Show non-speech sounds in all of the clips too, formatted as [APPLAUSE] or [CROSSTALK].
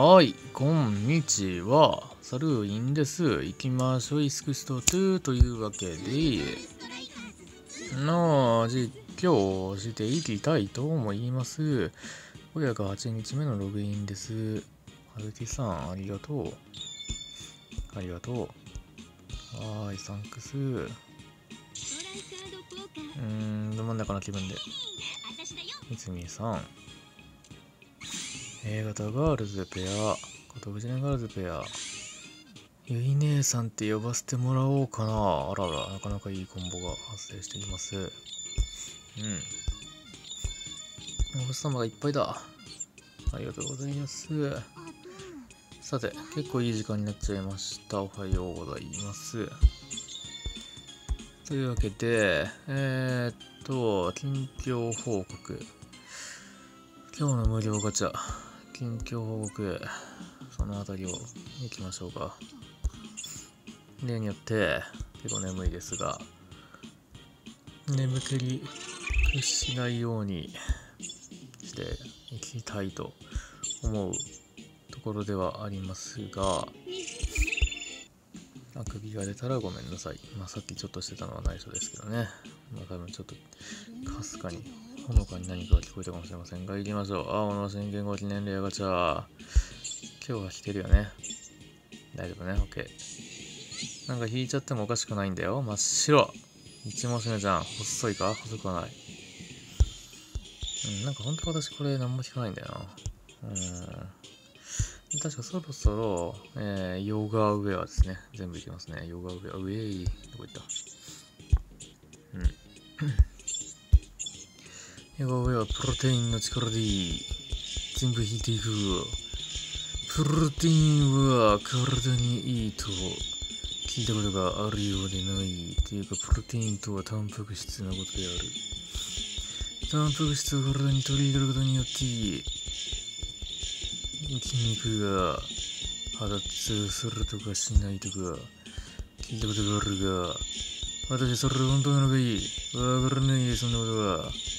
はい、こんにちは。サルーインです。行きましょう。イスクスト2というわけで、の実況をしていきたいと思います。508日目のログインです。はずきさん、ありがとう。ありがとう。はーい、サンクス。うーん、ど真ん中の気分で。いつみさん。A 型ガールズペア、ことぶじねガールズペア、ゆい姉さんって呼ばせてもらおうかな。あらあら、なかなかいいコンボが発生しています。うん。お星様がいっぱいだ。ありがとうございます。さて、結構いい時間になっちゃいました。おはようございます。というわけで、えー、っと、近況報告。今日の無料ガチャ。近況報告、そのあたりをいきましょうか。例によって結構眠いですが、眠気に屈しないようにしていきたいと思うところではありますが、あくびが出たらごめんなさい。まあ、さっきちょっとしてたのは内緒ですけどね。まあ、多分ちょっとかすかにほのかに何かが聞こえたかもしれませんが、行きましょう。青の宣言後記念レアガチャ。今日は引けるよね。大丈夫ね？OK。なんか引いちゃってもおかしくないんだよ。真っ白。一文字目じゃん。細いか？細くはない。うん、なんか本当私これ何も引かないんだよな。うん。確かそろそろ、えー、ヨガウェアですね。全部いきますね。ヨガウェア。ウェイ。どこ行った？うん。やばいや、プロテインの力で全部引いていく。プロテインは体にいいと聞いたことがあるようでない。っていうか、プロテインとはタンパク質のことである。タンパク質を体に取り入れることによって、筋肉が肌ツするとかしないとか聞いたことがあるが、私それ本当なのかいわからないそんなことは。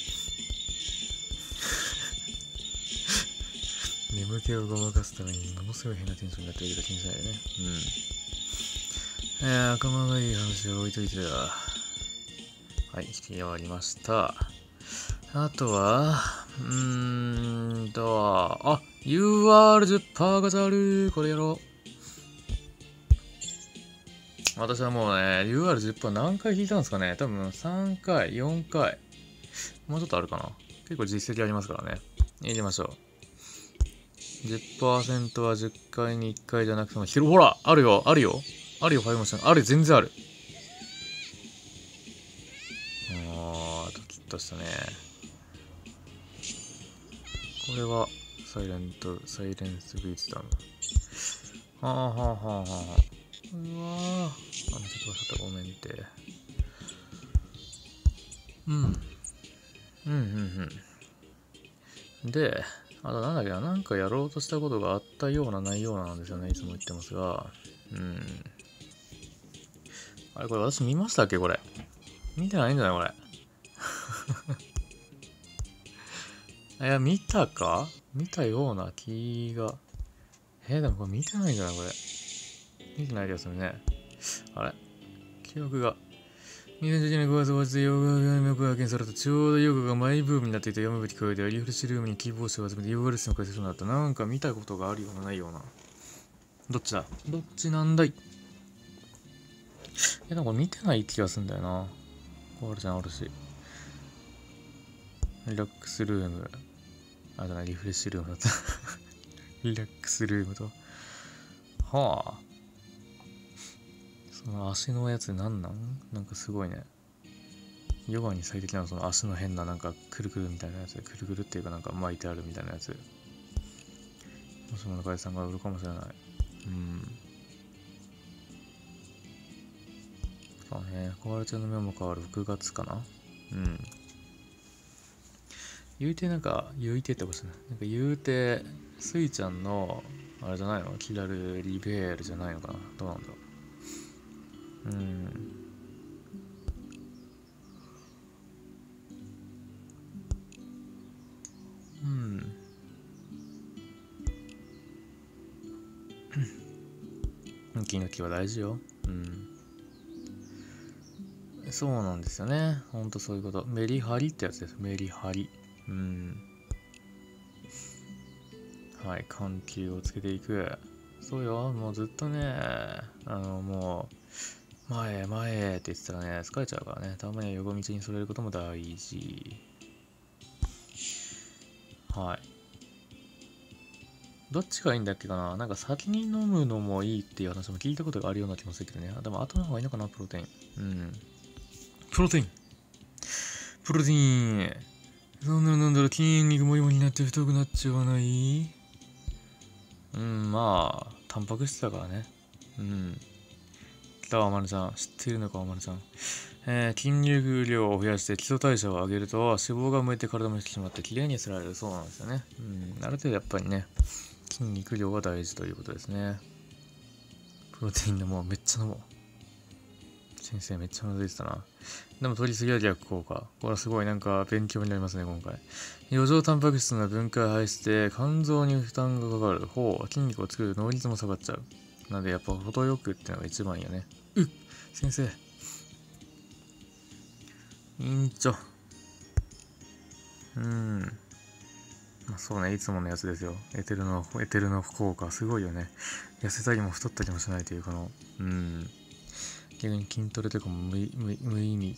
眠気をごまかすためにものすごい変なテンションになってるけど気にしないよね。うん。えー、頭がいい話を置いといてだ。はい、引き終わりました。あとは、うーんと、あ、UR10% ガチャあるこれやろう。私はもうね、UR10% 何回引いたんですかね多分3回、4回。もうちょっとあるかな結構実績ありますからね。行きましょう。10%は10回に1回じゃなくても、ほらあるよあるよあるよ、ファイモーション。ある全然ある。あー、ドキッとしたね。これは、サイレント、サイレンスビーツダム。はあはあはあはあ。うわー。あ、ちょっと忘れた。ごめんって。うん。うんうんうん。で、あとなんだっけな、なんかやろうとしたことがあったようなないようななんですよね、いつも言ってますが。うん。あれ、これ私見ましたっけこれ。見てないんじゃないこれ。[LAUGHS] いや、見たか？見たような気が。えー、でもこれ見てないんじゃないこれ。見てない気がするね。あれ？記憶が。2011年5月末でヨガが脈が発見されたちょうどヨガがマイブームになっていた山吹声でリフレッシュルームに希望者を集めてヨガレッスンを開催するようになったなんか見たことがあるようなないような。どっちだ？どっちなんだい？えなんか見てない気がするんだよな。これじゃんあるし。リラックスルーム。あじゃないリフレッシュルームだった。[LAUGHS] リラックスルームと。はあその足のやつ何なん？なんかすごいね。ヨガに最適なその足の変ななんかくるくるみたいなやつ。くるくるっていうかなんか巻いてあるみたいなやつ。もしも中井さんが売るかもしれない。うん。そうね。壊れちゃうの目も変わる6月かな？うん。言うてなんか、言うてってことね。なんか言うて、スイちゃんの、あれじゃないの？キラルリベールじゃないのかな？どうなんだろううんうん息抜きは大事よ。うん。そうなんですよね。ほんとそういうこと。メリハリってやつです。メリハリ。うん。はい、緩急をつけていく。そうよ、もうずっとね、あの、もう、前、前って言ってたらね、疲れちゃうからね、たまには横道にそれることも大事。はい。どっちがいいんだっけかな？なんか先に飲むのもいいっていう話も聞いたことがあるような気もするけどね。でも後の方がいいのかな、プロテイン。うん。プロテインプロテインそんなの飲んだら筋肉もりもりになって太くなっちゃわない？うん、まあ、タンパク質だからね。うん。来たわ、まるちゃん。知ってるのか、まるちゃん。えー、筋肉量を増やして基礎代謝を上げると脂肪が燃えて体も引き締まってきれいにすられるそうなんですよね。うん、ある程度やっぱりね、筋肉量が大事ということですね。プロテインでもうめっちゃ飲もう。先生めっちゃうなずいてたな。でも取りすぎは逆効果。これはすごいなんか勉強になりますね、今回。余剰タンパク質の分解排出で肝臓に負担がかかる方、筋肉を作る能率も下がっちゃう。なのでやっぱ程よくってのが一番いいよね。うっ先生。院長。うん。まあ、そうね、いつものやつですよ。エテルの、エテルの効果、すごいよね。痩せたりも太ったりもしないという、この、うん。逆に筋トレとかも無無無意味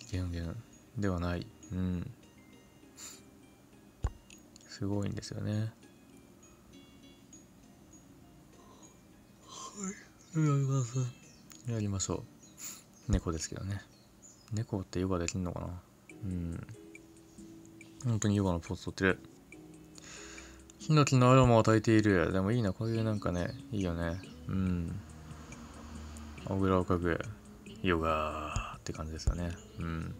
ではない。うん。すごいんですよね。やります。やりましょう。猫ですけどね。猫ってヨガできんのかな？うん。本当にヨガのポーズ取ってる。ヒノキのアロマを焚いている。でもいいな、こういうなんかね、いいよね。うん。あぐらをかく。ヨガって感じですよね。うん。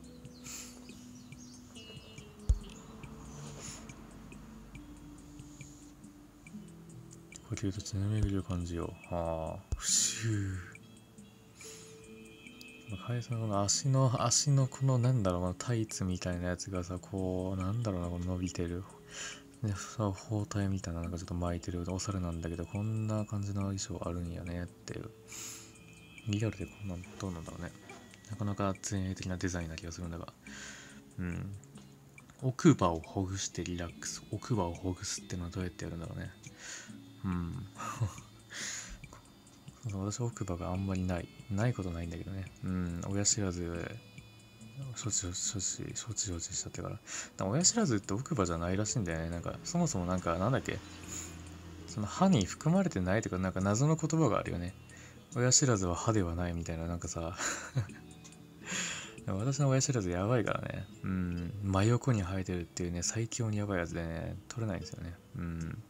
呼吸と血の巡りを感じよう。はあ、ふしゅう。カエさんの足の、足のこのなんだろうな、タイツみたいなやつがさ、こう、なんだろうな、この伸びてる。ね、さ、包帯みたいななんかちょっと巻いてるお猿なんだけど、こんな感じの衣装あるんやねっていう。リアルでこんなんどうなんだろうね。なかなか前衛的なデザインな気がするんだが。うん。奥歯をほぐしてリラックス。奥歯をほぐすってのはどうやってやるんだろうね。うん。[LAUGHS] 私奥歯があんまりない。ないことないんだけどね。うん。親知らず、処置、処置、処置、処置したってから。から親知らずって奥歯じゃないらしいんだよね。なんか、そもそもなんか、なんだっけ？その歯に含まれてないとか、なんか謎の言葉があるよね。親知らずは歯ではないみたいな、なんかさ [LAUGHS] 私の親知らずやばいからね。うん。真横に生えてるっていうね、最強にやばいやつでね、取れないんですよね。うん。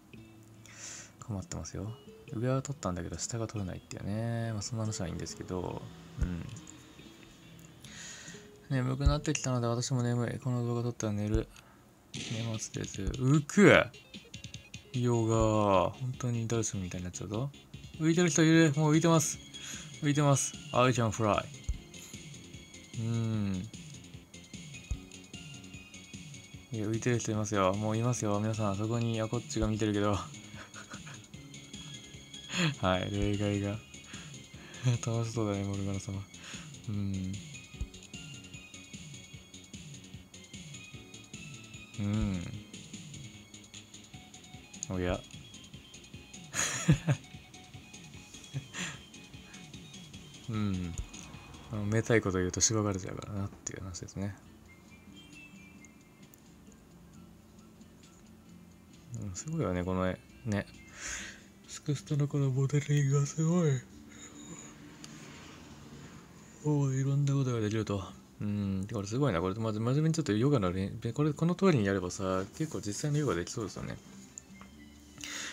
困ってますよ。上は取ったんだけど、下が取れないっていうね。まあ、そんな話はいいんですけど、うん。眠くなってきたので、私も眠い。この動画撮ったら寝る。寝ますです。浮くヨガ。本当にダルスみたいになっちゃうぞ。浮いてる人いるもう浮いてます。浮いてます。アイちゃんフライ。うん。いや、浮いてる人いますよ。もういますよ。皆さん、そこに、あ、こっちが見てるけど。[LAUGHS] はい、例外が。[LAUGHS] 楽しそうだね、モルガナ様。うん。うん。おや。[LAUGHS] うん。めたいこと言うとしばかれちゃうからなっていう話ですね。すごいよね、この絵。ね。スクストのこのモデリングがすごい。おお、いろんなことができると。うん、これすごいな。これ、まず真面目にちょっとヨガの練これ、この通りにやればさ、結構実際のヨガできそうですよね。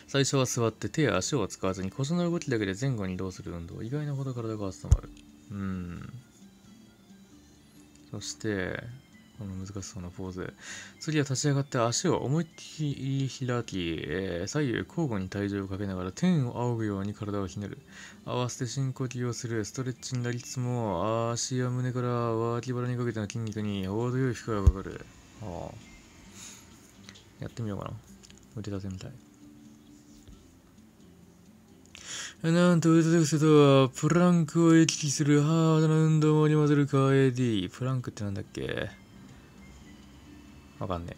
最初は座って手や足を使わずに腰の動きだけで前後に移動する運動。意外なほど体が温まる。うん。そして、この難しそうなポーズ。次は立ち上がって足を思いっきり開き、えー、左右交互に体重をかけながら天を仰ぐように体をひねる。合わせて深呼吸をする。ストレッチになりつつも、足や胸から脇腹にかけての筋肉に程よい負荷がかかる。はあ、やってみようかな。腕立てみたい。なんと、腕ととは、プランクを行き来するハードな運動に混ぜるか AD。プランクってなんだっけ？わかんねえ。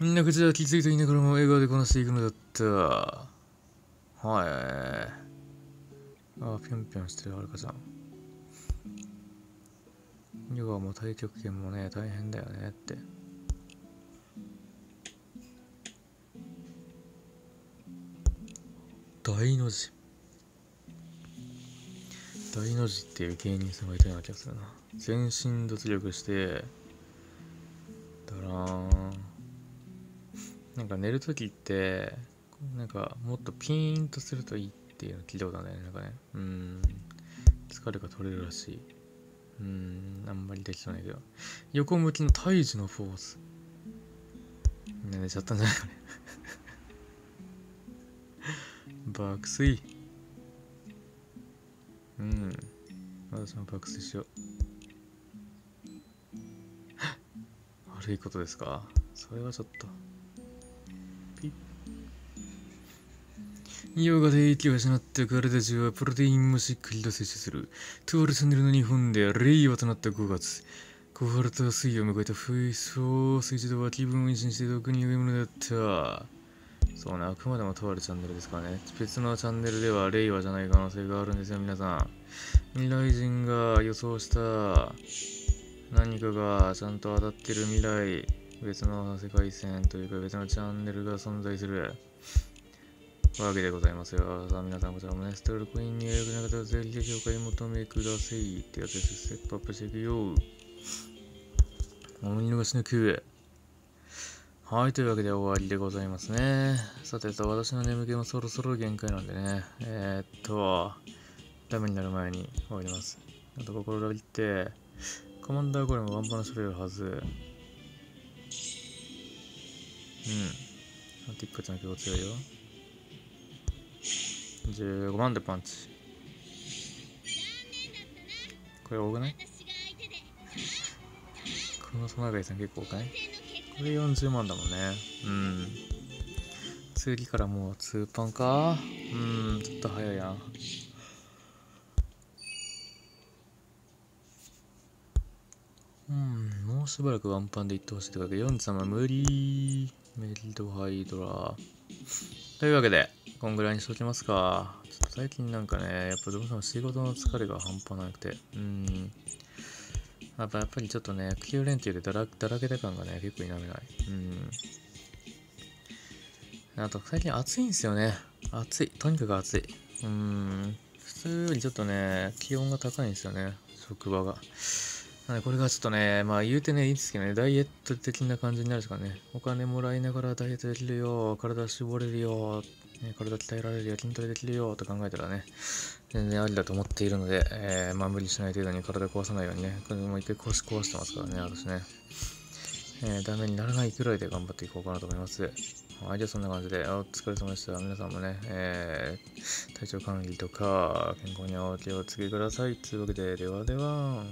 みんな口はきついと言いながらも笑顔でこなしていくのだった。はい。あ、ぴょんぴょんしてるはるかちゃん。ヨガも太極拳もね、大変だよねって。大の字。大の字っていう芸人さんがいたような気がするな。全身脱力して、だら。なんか寝るときって、なんかもっとピーンとするといいっていうの聞いたことあるんだよね。なんかね。うん。疲れが取れるらしい。うん。あんまりできそうないけど。横向きの胎児のポーズ。みんな寝ちゃったんじゃないかね。[LAUGHS] 爆睡。うん。私も爆睡しよう。悪いことですか？それはちょっと。ピッ。ヨガで息を失って体中はプロテインもしっかりと摂取する。トゥールチャンネルの日本で令和となった5月。小春と水を迎えたフイソース一度は気分を一新して毒に読むのだった。そうね、あくまでもとあるチャンネルですからね。別のチャンネルでは令和じゃない可能性があるんですよ、皆さん。未来人が予想した何かがちゃんと当たってる未来、別の世界線というか別のチャンネルが存在するわけでございますよ。さあ皆さんこちらもね、ストールコインに予約な方はぜひ紹介求めくださいってやつです。ステップアップしていくよ。お見逃しなく。はい、というわけで終わりでございますね。さてと、私の眠気もそろそろ限界なんでね。えー、っと、ダメになる前に終わります。あと、心がけて、コマンダーゴレムワンパンしれるはず。うん。あティッカちゃん結構強いよ。15万でパンチ。これ多くない？このソナガイさん結構多くない？これ40万だもんね。うん。次からもう2パンかうん、ちょっと早いな。うん、もうしばらくワンパンでいってほしいというわけで、43は無理。メリドハイドラ。というわけで、こんぐらいにしときますか。ちょっと最近なんかね、やっぱどうしても仕事の疲れが半端なくて。うん。やっぱやっぱりちょっとね、9連休でだらだらけた感がね、結構否めない。うん。あと、最近暑いんですよね。暑い。とにかく暑い。うん。普通よりちょっとね、気温が高いんですよね。職場が。なのでこれがちょっとね、まあ言うてね、いいんですけどね、ダイエット的な感じになるんですかね。お金もらいながらダイエットできるよ、体絞れるよ、ね、体鍛えられるよ、筋トレできるよと考えたらね、全然ありだと思っているので、えー、まあ無理しない程度に体壊さないようにね、これもう一回腰壊してますからね、私ね。えー、ダメにならないくらいで頑張っていこうかなと思います。はい、じゃあそんな感じで、お疲れ様でした。皆さんもね、えー、体調管理とか健康にお気をつけください。というわけで、ではでは。